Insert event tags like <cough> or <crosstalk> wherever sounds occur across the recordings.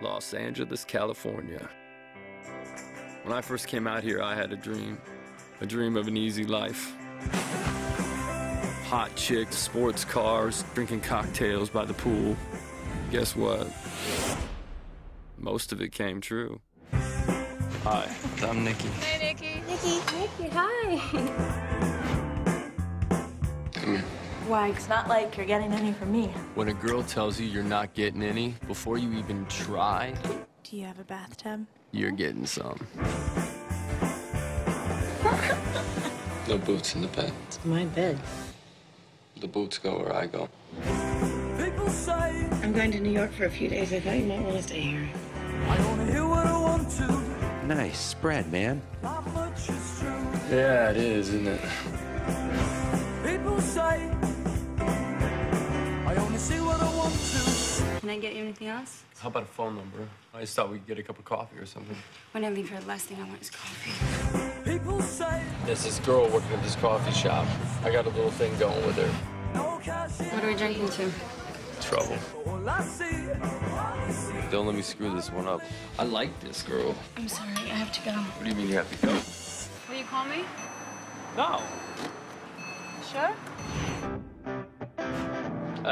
Los Angeles, California. When I first came out here, I had a dream, a dream of an easy life. Hot chicks, sports cars, drinking cocktails by the pool. Guess what? Most of it came true. Hi, I'm Nikki. Hey, Nikki. Nikki. Nikki, hi. <laughs> Come here. Why? It's not like you're getting any from me. When a girl tells you you're not getting any, before you even try, Do you have a bathtub? you're getting some. <laughs> no boots in the bed. It's my bed. The boots go where I go. I'm going to New York for a few days. I thought you might want to stay here. Nice spread, man. Yeah, it is, isn't it? Can I get you anything else? How about a phone number? I just thought we could get a cup of coffee or something. When I leave here, the last thing I want is coffee. People say There's this girl working at this coffee shop. I got a little thing going with her. What are we drinking to? Trouble. Don't let me screw this one up. I like this girl. I'm sorry, I have to go. What do you mean you have to go? Will you call me? No. Sure.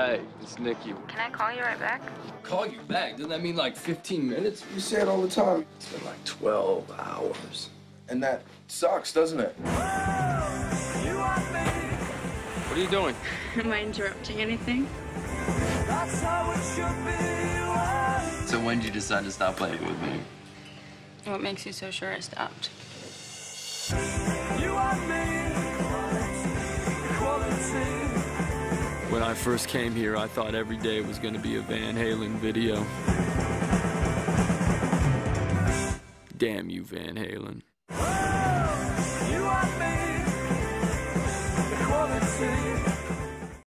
Hey, it's Nikki. Can I call you right back? Call you back? Doesn't that mean like 15 minutes? You say it all the time. It's been like 12 hours. And that sucks, doesn't it? What are you doing? <laughs> Am I interrupting anything? So when did you decide to stop playing with me? What makes you so sure I stopped? When I first came here, I thought every day was going to be a Van Halen video. Damn you, Van Halen. You me, equality.